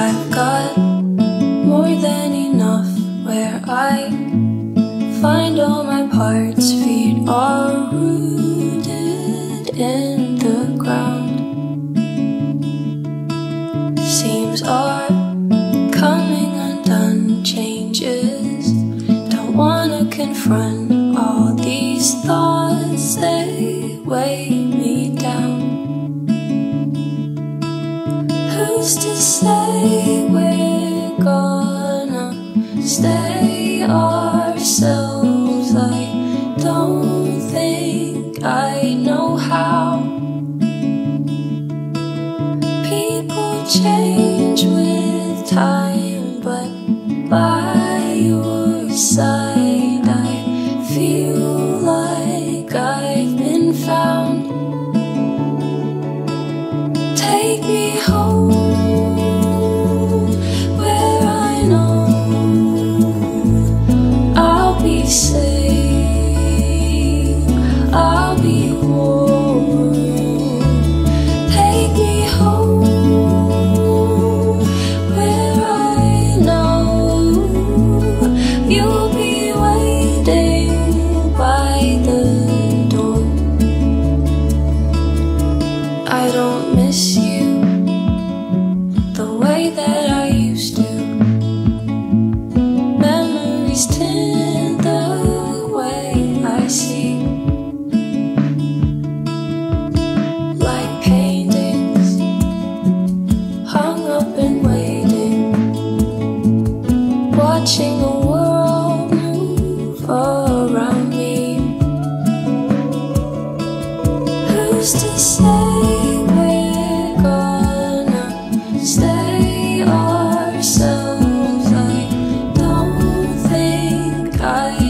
I've got more than enough where I find all my parts. Feet are rooted in the ground. Seams are coming undone. Changes don't wanna confront all these thoughts. They weigh Who's to say we're gonna stay ourselves? I don't think I know how. People change with time, but by your side, I don't miss you the way that I used to. Memories tint the way I see. Like paintings hung up and waiting, watching the world move around think